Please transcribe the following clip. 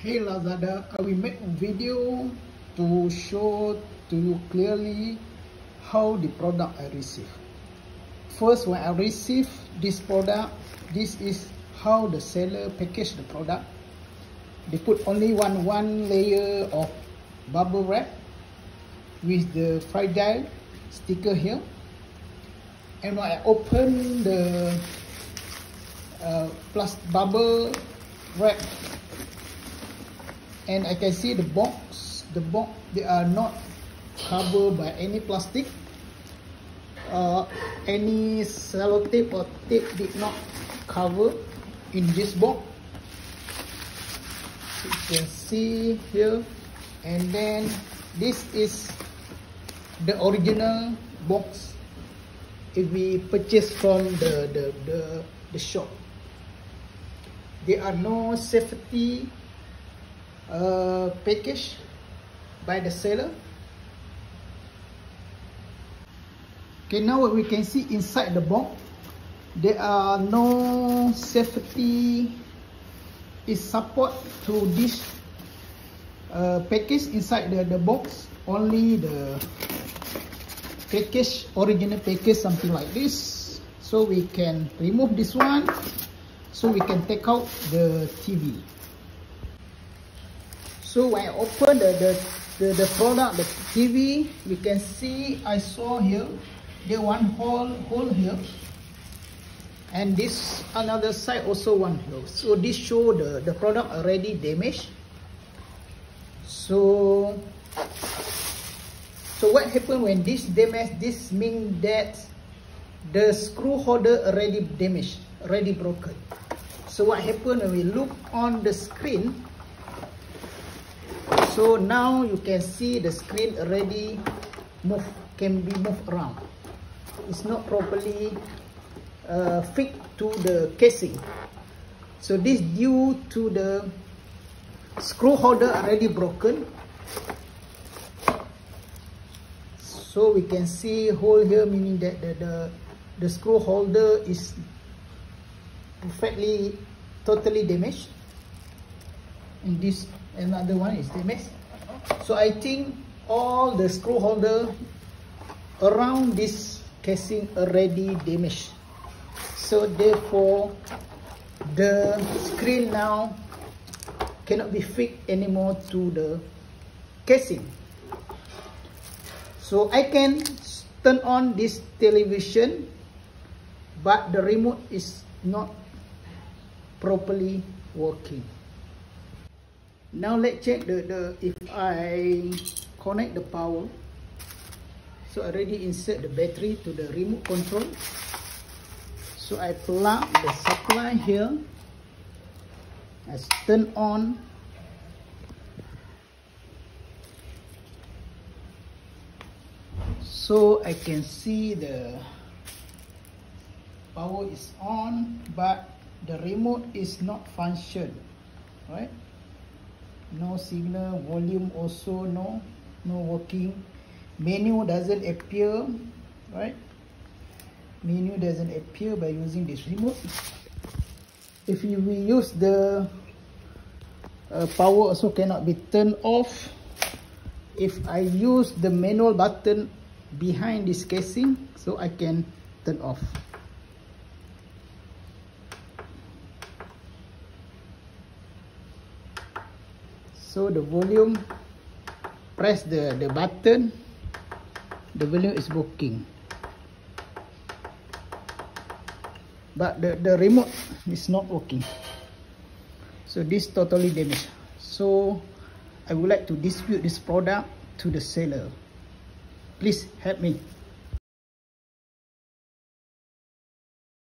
Hey Lazada, I will make a video to show to you clearly how the product I receive. First, when I receive this product, this is how the seller package the product. They put only one one layer of bubble wrap with the fragile sticker here. And when I open the uh, plus bubble wrap and I can see the box the box they are not covered by any plastic. Uh, any sellotape or tape did not cover in this box. You can see here. And then this is the original box. If we purchase from the the the, the shop. There are no safety uh, package by the seller. Okay, now what we can see inside the box, there are no safety is support to this uh, package inside the, the box. Only the package, original package, something like this. So we can remove this one. So we can take out the TV. So when I open the, the, the, the product, the TV, you can see I saw here, the one hole, hole here. And this another side also one hole. So this show the, the product already damaged. So, so what happened when this damaged, this means that the screw holder already damaged, already broken. So what happened when we look on the screen, so now you can see the screen already move can be moved around. It's not properly uh, fit to the casing. So this due to the screw holder already broken. So we can see hole here meaning that the, the, the screw holder is perfectly totally damaged. And this another one is damaged so i think all the screw holder around this casing already damaged. So therefore the screen now cannot be fit anymore to the casing. So i can turn on this television but the remote is not properly working now let's check the, the if I connect the power. So I already insert the battery to the remote control. So I plug the supply here. I turn on. So I can see the power is on but the remote is not function right no signal volume also no no working. Menu doesn't appear right? Menu doesn't appear by using this remote. If we use the uh, power also cannot be turned off. If i use the manual button behind this casing so i can turn off so the volume press the the button the volume is working. But the the remote is not working. So this totally damaged. So i would like to dispute this product to the seller. Please help me